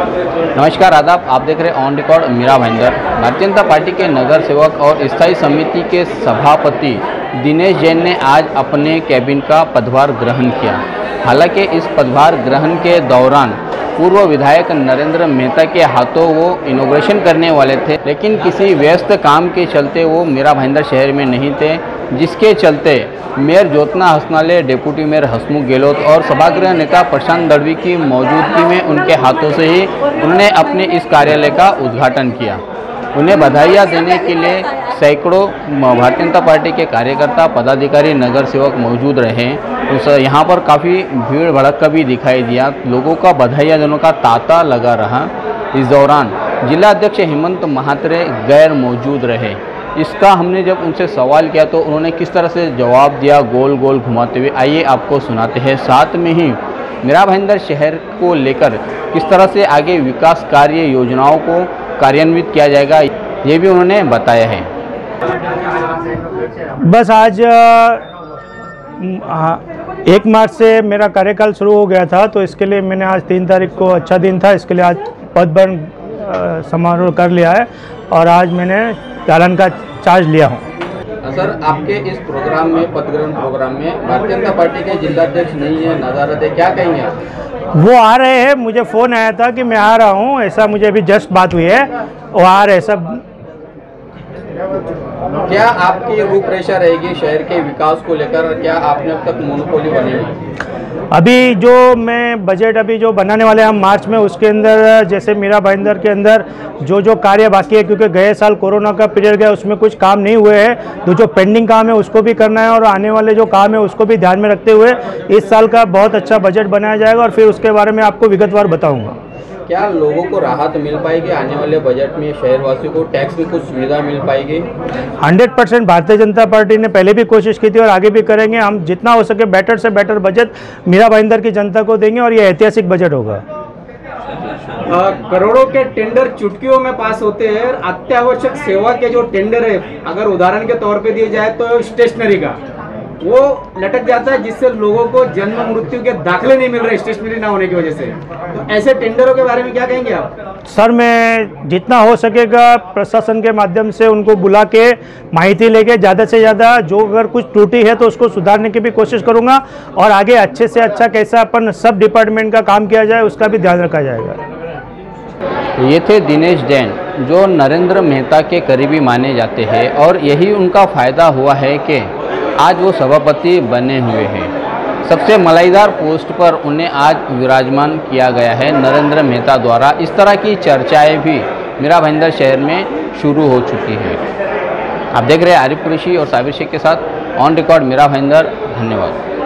नमस्कार, आदाब। आप देख रहे हैं on record Meera Bhayandar Bharatiya Janata party के नगर सेवक और स्थायी समिति के सभापति दिनेश जैन ने आज अपने कैबिन का पदभार ग्रहण किया। हालाँकि इस पदभार ग्रहण के दौरान पूर्व विधायक नरेंद्र मेहता के हाथों वो इनोग्रेशन करने वाले थे, लेकिन किसी व्यस्त काम के चलते वो मीरा भाईंदर शहर में नहीं थे। जिसके चलते mayor Jyotna Hasnale, deputy mayor Hasmukh Gehlot और सभागृह नेता प्रशांत दड़वी की मौजूदगी में उनके हाथों से ही उन्होंने अपने इस कार्यालय का उद्घाटन किया। उन्हें बधाइयाँ देने के लिए सैकड़ों भारतीय जनता पार्टी के कार्यकर्ता, पदाधिकारी, नगर सेवक मौजूद रहे। उस यहाँ पर काफ़ी भीड़ भड़क का भी दिखाई दिया। लोगों का बधाइयाँ देने का तांता लगा रहा। इस दौरान जिला अध्यक्ष हेमंत महात्रे गैर मौजूद रहे। इसका हमने जब उनसे सवाल किया तो उन्होंने किस तरह से जवाब दिया गोल गोल घुमाते हुए। आइए आपको सुनाते हैं। साथ में ही मेरा भाईंदर शहर को लेकर किस तरह से आगे विकास कार्य योजनाओं को कार्यान्वित किया जाएगा, ये भी उन्होंने बताया है। बस आज एक मार्च से मेरा कार्यकाल शुरू हो गया था तो इसके लिए मैंने आज तीन तारीख को अच्छा दिन था, इसके लिए आज पदभरण समारोह कर लिया है। और आज मैंने चालन का चार्ज लिया हूँ। सर आपके इस प्रोग्राम में पदग्रहण प्रोग्राम में भारतीय जनता पार्टी के जिला अध्यक्ष नहीं है नजारत है क्या कहेंगे आप? वो आ रहे हैं मुझे फ़ोन आया था कि मैं आ रहा हूँ ऐसा मुझे अभी जस्ट बात हुई है वो आ रहे सब। क्या आपकी रूपरेखा रहेगी शहर के विकास को लेकर क्या आपने अब तक मोनोपोली बनी हुई अभी जो मैं बजट अभी जो बनाने वाले हम मार्च में, उसके अंदर, जैसे मीरा भाईंदर के अंदर जो जो कार्य बाकी है, क्योंकि गए साल कोरोना का पीरियड गया, उसमें कुछ काम नहीं हुए हैं। तो जो पेंडिंग काम है, उसको भी करना है और आने वाले जो काम है, उसको भी ध्यान में रखते हुए इस साल का बहुत अच्छा बजट बनाया जाएगा और फिर उसके बारे में आपको विगतवार बताऊँगा। क्या लोगों को राहत मिल पाएगी? आने वाले बजट में शहरवासियों को टैक्स में कुछ सुविधा मिल पाएगी? Hundred percent Bharatiya Janata party ने पहले भी कोशिश की थी और आगे भी करेंगे। हम जितना हो सके बेटर से बेटर बजट मीरा भाईंदर की जनता को देंगे और ये ऐतिहासिक बजट होगा। करोड़ों के टेंडर चुटकियों में पास होते हैं अत्यावश्यक सेवा के जो टेंडर है अगर उदाहरण के तौर पे दिए जाए तो स्टेशनरी का। वो लटक जाता है जिससे लोगों को जन्म मृत्यु के दाखिले नहीं मिल रहे स्टेशनरी ना होने की वजह से। तो ऐसे टेंडरों के बारे में क्या कहेंगे आप? सर मैं जितना हो सकेगा प्रशासन के माध्यम से उनको बुला के माहिती लेके ज़्यादा से ज़्यादा जो अगर कुछ त्रुटि है तो उसको सुधारने की भी कोशिश करूँगा और आगे अच्छे से अच्छा कैसा अपन सब डिपार्टमेंट का काम किया जाए उसका भी ध्यान रखा जाएगा। ये थे दिनेश जैन जो नरेंद्र मेहता के करीबी माने जाते हैं और यही उनका फ़ायदा हुआ है कि आज वो सभापति बने हुए हैं। सबसे मलाईदार पोस्ट पर उन्हें आज विराजमान किया गया है नरेंद्र मेहता द्वारा। इस तरह की चर्चाएँ भी मीरा भाईंदर शहर में शुरू हो चुकी है। आप देख रहे हैं आरिफ कुरेशी और साबिर शेख के साथ ऑन रिकॉर्ड मीरा भाईंदर, धन्यवाद।